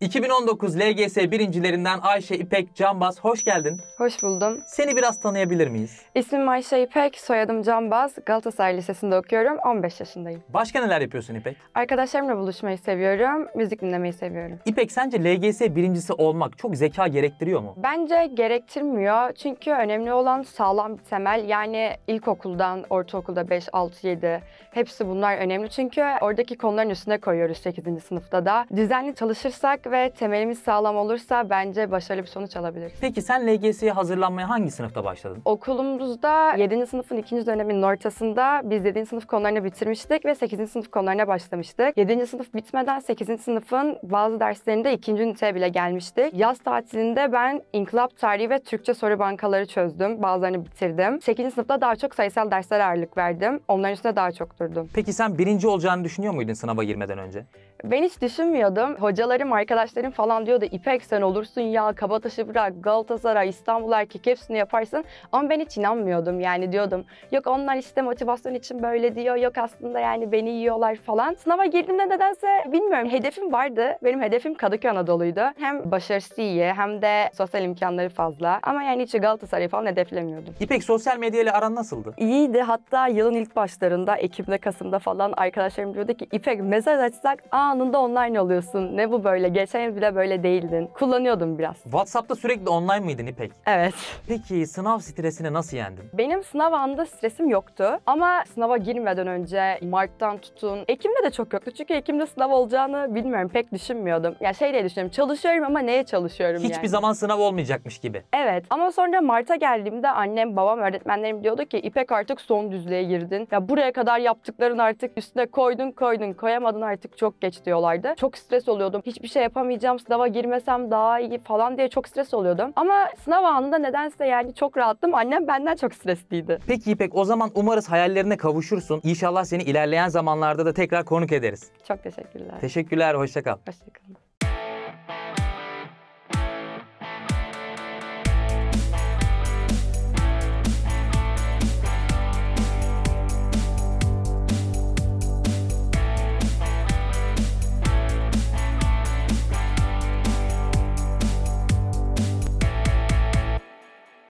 2019 LGS birincilerinden Ayşe İpek Canbaz hoş geldin. Hoş buldum. Seni biraz tanıyabilir miyiz? İsmim Ayşe İpek, soyadım Canbaz. Galatasaray Lisesi'nde okuyorum. 15 yaşındayım. Başka neler yapıyorsun İpek? Arkadaşlarımla buluşmayı seviyorum. Müzik dinlemeyi seviyorum. İpek sence LGS birincisi olmak çok zeka gerektiriyor mu? Bence gerektirmiyor. Çünkü önemli olan sağlam bir temel. Yani ilkokuldan, ortaokulda 5, 6, 7 hepsi bunlar önemli. Çünkü oradaki konuların üstüne koyuyoruz 8. sınıfta da. Düzenli çalışırsak ve temelimiz sağlam olursa bence başarılı bir sonuç alabiliriz. Peki sen LGS'ye hazırlanmaya hangi sınıfta başladın? Okulumuzda 7. sınıfın 2. döneminin ortasında biz 7. sınıf konularını bitirmiştik ve 8. sınıf konularına başlamıştık. 7. sınıf bitmeden 8. sınıfın bazı derslerinde 2. üniteye bile gelmiştik. Yaz tatilinde ben inkılap tarihi ve Türkçe soru bankaları çözdüm. Bazılarını bitirdim. 8. sınıfta daha çok sayısal derslere ağırlık verdim. Onların üstünde daha çok durdum. Peki sen birinci olacağını düşünüyor muydun sınava girmeden önce? Ben hiç düşünmüyordum. Hocalarım, arkadaşlarım falan diyordu İpek sen olursun ya Kabataş'ı bırak Galatasaray, İstanbul Erkek hepsini yaparsın. Ama ben hiç inanmıyordum yani diyordum. Yok onlar işte motivasyon için böyle diyor. Yok aslında yani beni yiyorlar falan. Sınava girdiğimde nedense bilmiyorum. Hedefim vardı. Benim hedefim Kadıköy Anadolu'ydu. Hem başarısı iyi hem de sosyal imkanları fazla. Ama yani hiç Galatasaray falan hedeflemiyordum. İpek sosyal medya ile aran nasıldı? İyiydi. Hatta yılın ilk başlarında Ekim'de, Kasım'da falan arkadaşlarım diyordu ki İpek mesaj açsak anında online oluyorsun. Ne bu böyle? Geçen yıl bile böyle değildin. Kullanıyordum biraz. WhatsApp'ta sürekli online mıydın İpek? Evet. Peki sınav stresini nasıl yendin? Benim sınav anında stresim yoktu. Ama sınava girmeden önce Mart'tan tutun. Ekim'de de çok yoktu. Çünkü Ekim'de sınav olacağını bilmiyorum. Pek düşünmüyordum. Ya şey diye düşünüyorum. Çalışıyorum ama neye çalışıyorum Hiçbir yani? zaman sınav olmayacakmış gibi. Evet ama sonra Mart'a geldiğimde annem, babam, öğretmenlerim diyordu ki İpek artık son düzlüğe girdin. Ya buraya kadar yaptıkların artık üstüne koydun koydun koyamadın artık çok geç diyorlardı. Çok stres oluyordum. Hiçbir şey yapamayacağım sınava girmesem daha iyi falan diye çok stres oluyordum. Ama sınav anında nedense yani çok rahattım. Annem benden çok stresliydi. Peki İpek o zaman umarız hayallerine kavuşursun. İnşallah seni ilerleyen zamanlarda da tekrar konuk ederiz. Çok teşekkürler. Teşekkürler, hoşça kal. Hoşçakalın.